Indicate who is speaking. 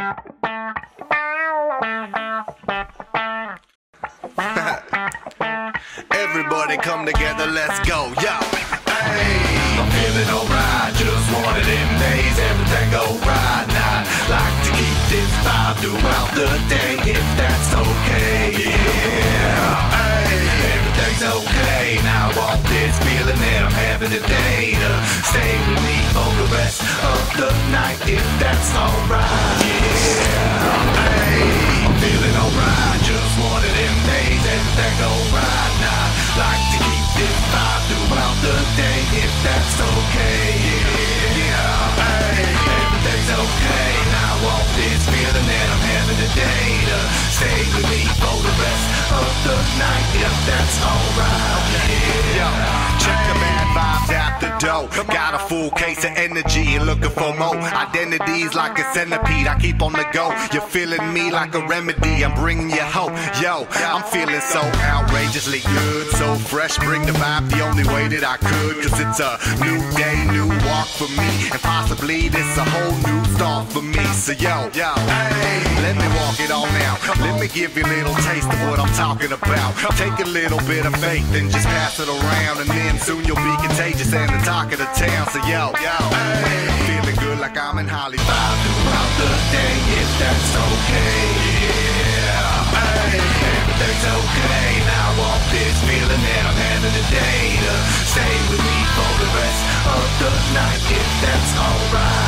Speaker 1: Everybody come together, let's go, yo. Hey, I'm feeling alright, just one of them days, everything go right now. Like to keep this vibe throughout the day, if that's okay, yeah. Hey, everything's okay, now I want this feeling that I'm having today to stay with me for the rest of the night, if that's alright, that's okay, yeah. Hey, everything's okay, now I want this feeling that I'm having today to stay with me for the rest of the night, if that's alright, yeah. Door. Got a full case of energy and looking for more. Identities like a centipede, I keep on the go. You're feeling me like a remedy, I'm bringing you hope. Yo, I'm feeling so outrageously good, so fresh. Bring the vibe the only way that I could. Cause it's a new day, new walk for me. And possibly this a whole new start for me. So yo, yo, hey, let me walk it on now. Let me give you a little taste of what I'm talking about. Take a little bit of faith and just pass it around. And then soon you'll be contagious and talk of the town. So yo, yo, hey, feeling good like I'm in Hollywood. Throughout the day, if that's okay, yeah. Hey, everything's okay. Now I want this feeling that I'm having today to stay with me for the rest of the night, if that's alright.